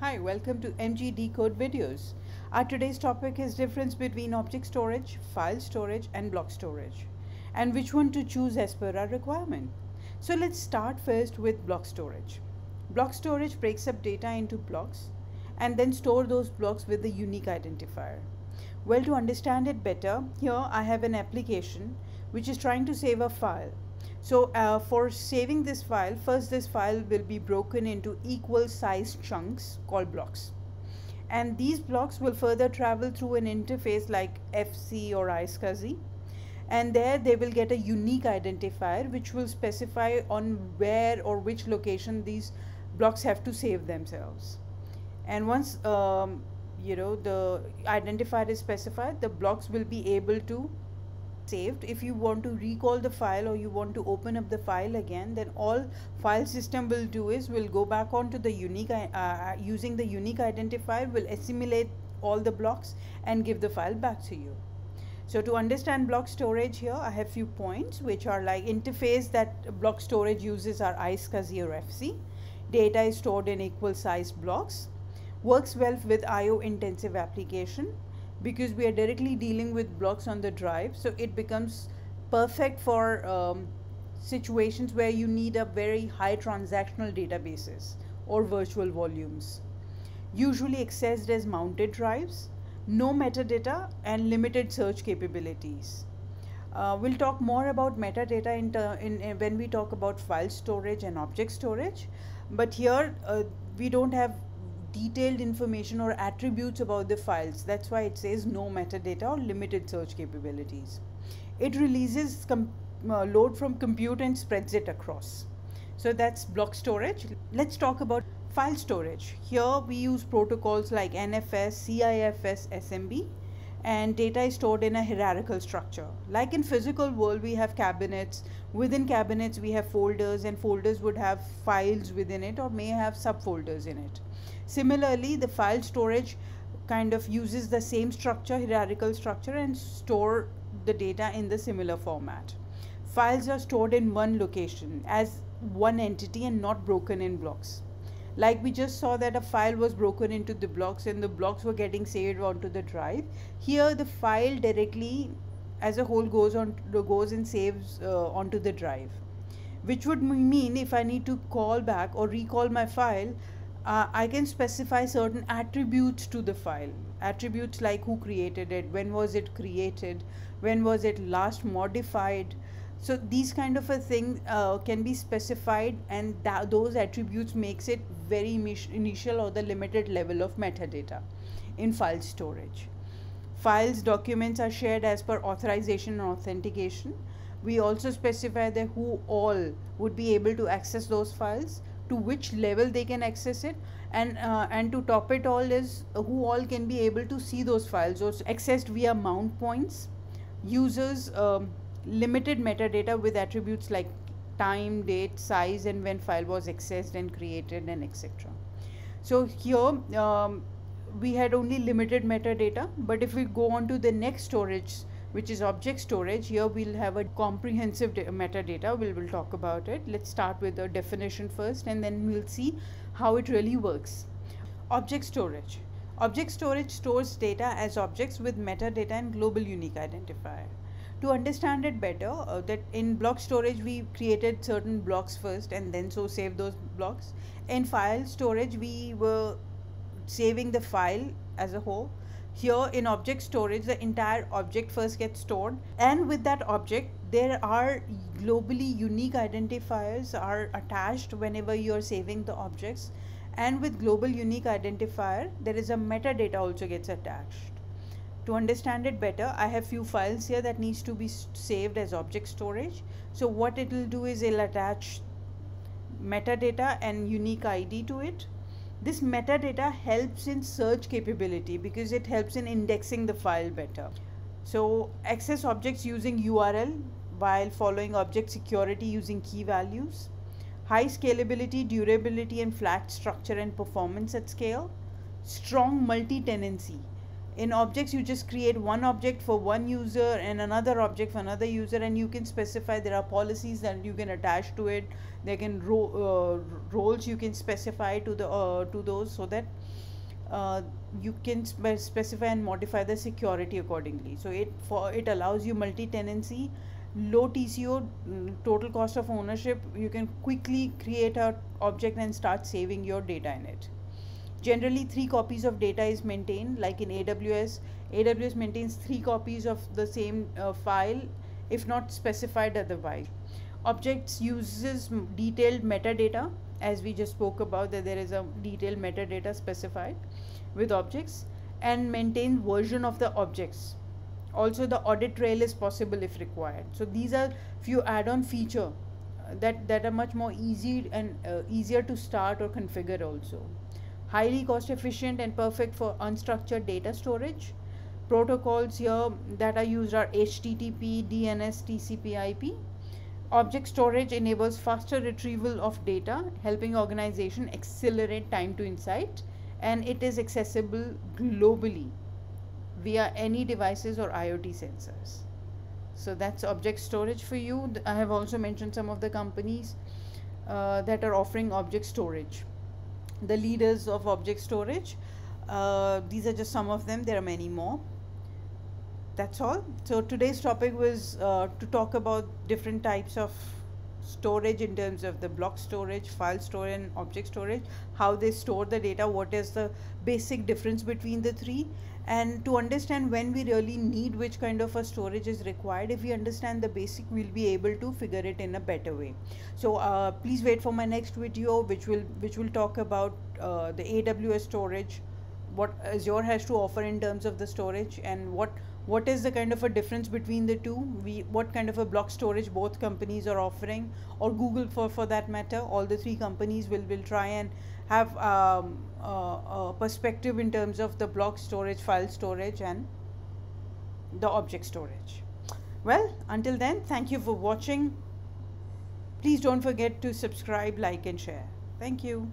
Hi, welcome to MG Decode videos. Our today's topic is difference between object storage, file storage and block storage and which one to choose as per our requirement. So let's start first with block storage. Block storage breaks up data into blocks and then store those blocks with a unique identifier. Well, to understand it better, here I have an application which is trying to save a file so uh, for saving this file, first this file will be broken into equal sized chunks called blocks. And these blocks will further travel through an interface like FC or iSCSI. And there they will get a unique identifier which will specify on where or which location these blocks have to save themselves. And once um, you know the identifier is specified, the blocks will be able to saved. If you want to recall the file or you want to open up the file again then all file system will do is will go back onto the unique uh, uh, using the unique identifier will assimilate all the blocks and give the file back to you. So to understand block storage here I have few points which are like interface that block storage uses are iSCSI or FC data is stored in equal size blocks. Works well with IO intensive application because we are directly dealing with blocks on the drive so it becomes perfect for um, situations where you need a very high transactional databases or virtual volumes. Usually accessed as mounted drives no metadata and limited search capabilities. Uh, we'll talk more about metadata in, in, in, when we talk about file storage and object storage but here uh, we don't have detailed information or attributes about the files. That's why it says no metadata or limited search capabilities. It releases uh, load from compute and spreads it across. So that's block storage. Let's talk about file storage. Here we use protocols like NFS, CIFS, SMB and data is stored in a hierarchical structure. Like in physical world, we have cabinets. Within cabinets, we have folders and folders would have files within it or may have subfolders in it. Similarly, the file storage kind of uses the same structure, hierarchical structure and store the data in the similar format. Files are stored in one location as one entity and not broken in blocks. Like we just saw that a file was broken into the blocks and the blocks were getting saved onto the drive. Here the file directly as a whole goes on goes and saves uh, onto the drive which would mean if I need to call back or recall my file uh, I can specify certain attributes to the file. Attributes like who created it, when was it created, when was it last modified. So these kind of a thing uh, can be specified and those attributes makes it very initial or the limited level of metadata in file storage. Files, documents are shared as per authorization and authentication. We also specify that who all would be able to access those files to which level they can access it and uh, and to top it all is uh, who all can be able to see those files or accessed via mount points users um, limited metadata with attributes like time date size and when file was accessed and created and etc so here um, we had only limited metadata but if we go on to the next storage which is object storage. Here we'll have a comprehensive metadata. We'll, we'll talk about it. Let's start with the definition first and then we'll see how it really works. Object storage. Object storage stores data as objects with metadata and global unique identifier. To understand it better, uh, that in block storage we created certain blocks first and then so save those blocks. In file storage we were saving the file as a whole here in object storage, the entire object first gets stored and with that object, there are globally unique identifiers are attached whenever you're saving the objects and with global unique identifier, there is a metadata also gets attached. To understand it better, I have few files here that needs to be saved as object storage. So what it will do is it'll attach metadata and unique ID to it this metadata helps in search capability because it helps in indexing the file better. So access objects using URL while following object security using key values. High scalability, durability and flat structure and performance at scale. Strong multi-tenancy. In objects you just create one object for one user and another object for another user and you can specify there are policies that you can attach to it. There can ro- uh, roles you can specify to the uh, to those so that uh, you can spe- specify and modify the security accordingly. So it for it allows you multi-tenancy low tco mm, total cost of ownership. You can quickly create a object and start saving your data in it generally three copies of data is maintained like in aws aws maintains three copies of the same uh, file if not specified otherwise. Objects uses detailed metadata as we just spoke about that there is a detailed metadata specified with objects and maintain version of the objects. Also the audit trail is possible if required. So these are few add-on feature uh, that that are much more easy and uh, easier to start or configure also highly cost efficient and perfect for unstructured data storage. Protocols here that are used are http dns tcp ip object storage enables faster retrieval of data helping organization accelerate time to insight and it is accessible globally via any devices or iot sensors. So that's object storage for you. I have also mentioned some of the companies uh, that are offering object storage the leaders of object storage. Uh, these are just some of them, there are many more. That's all. So today's topic was uh, to talk about different types of storage in terms of the block storage, file storage and object storage, how they store the data, what is the basic difference between the three. And to understand when we really need which kind of a storage is required if we understand the basic we'll be able to figure it in a better way. So uh, please wait for my next video which will which will talk about uh, the aws storage. What azure has to offer in terms of the storage and what what is the kind of a difference between the two we what kind of a block storage both companies are offering or google for for that matter all the three companies will will try and have um, uh, a perspective in terms of the block storage, file storage, and the object storage. Well, until then, thank you for watching. Please don't forget to subscribe, like, and share. Thank you.